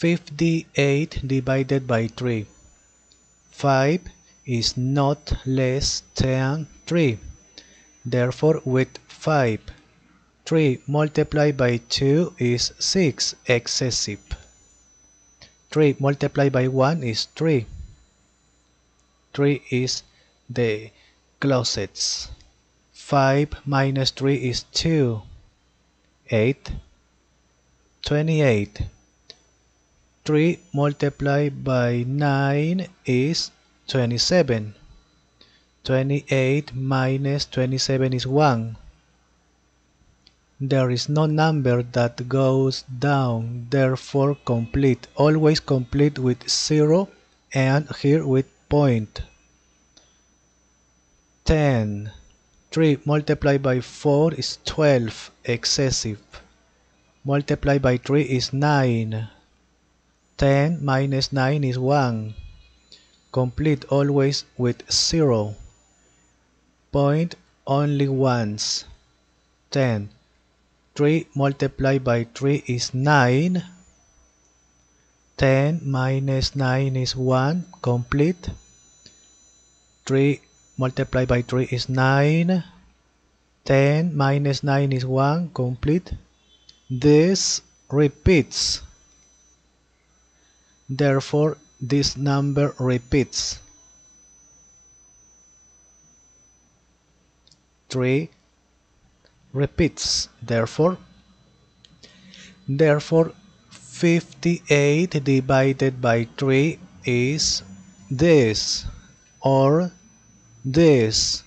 58 divided by 3. 5 is not less than 3. Therefore, with 5, 3 multiplied by 2 is 6 excessive. 3 multiplied by 1 is 3. 3 is the closets. 5 minus 3 is 2. 8. 28. 3 multiplied by 9 is 27. 28 minus 27 is 1. There is no number that goes down, therefore complete. Always complete with 0 and here with point. 10. 3 multiplied by 4 is 12, excessive. Multiplied by 3 is 9. 10 minus 9 is 1. Complete always with 0. Point only once. 10. 3 multiplied by 3 is 9. 10 minus 9 is 1. Complete. 3 multiplied by 3 is 9. 10 minus 9 is 1. Complete. This repeats. Therefore, this number repeats. 3 repeats. Therefore, therefore 58 divided by 3 is this or this.